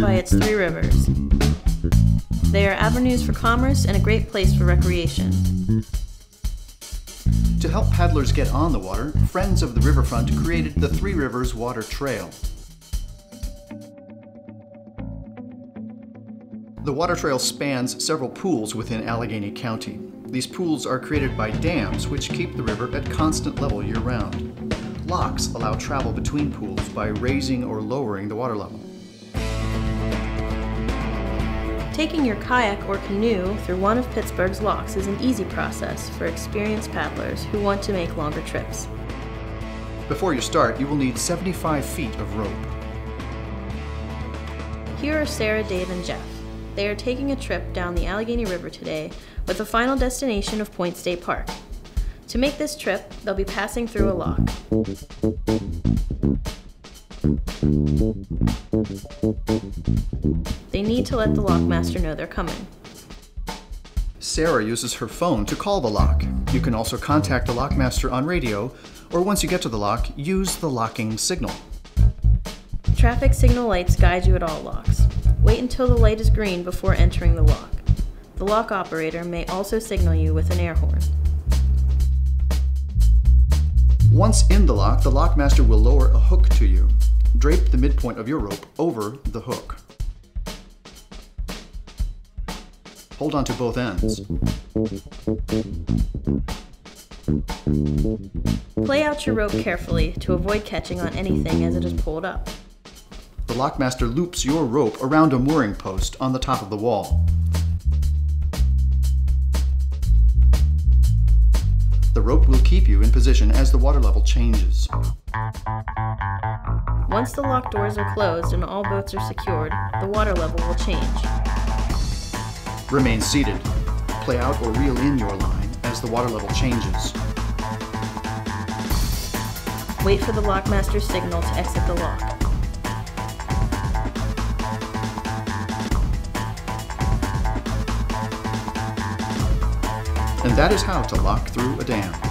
by its three rivers. They are avenues for commerce and a great place for recreation. To help paddlers get on the water, Friends of the Riverfront created the Three Rivers Water Trail. The water trail spans several pools within Allegheny County. These pools are created by dams which keep the river at constant level year round. Locks allow travel between pools by raising or lowering the water level. Taking your kayak or canoe through one of Pittsburgh's locks is an easy process for experienced paddlers who want to make longer trips. Before you start, you will need 75 feet of rope. Here are Sarah, Dave, and Jeff. They are taking a trip down the Allegheny River today with a final destination of Point State Park. To make this trip, they'll be passing through a lock. They need to let the lockmaster know they're coming. Sarah uses her phone to call the lock. You can also contact the lockmaster on radio, or once you get to the lock, use the locking signal. Traffic signal lights guide you at all locks. Wait until the light is green before entering the lock. The lock operator may also signal you with an air horn. Once in the lock, the lockmaster will lower a hook to you. Drape the midpoint of your rope over the hook. Hold on to both ends. Play out your rope carefully to avoid catching on anything as it is pulled up. The lockmaster loops your rope around a mooring post on the top of the wall. The rope will keep you in position as the water level changes. Once the lock doors are closed and all boats are secured, the water level will change. Remain seated. Play out or reel in your line as the water level changes. Wait for the lockmaster's signal to exit the lock. And that is how to lock through a dam.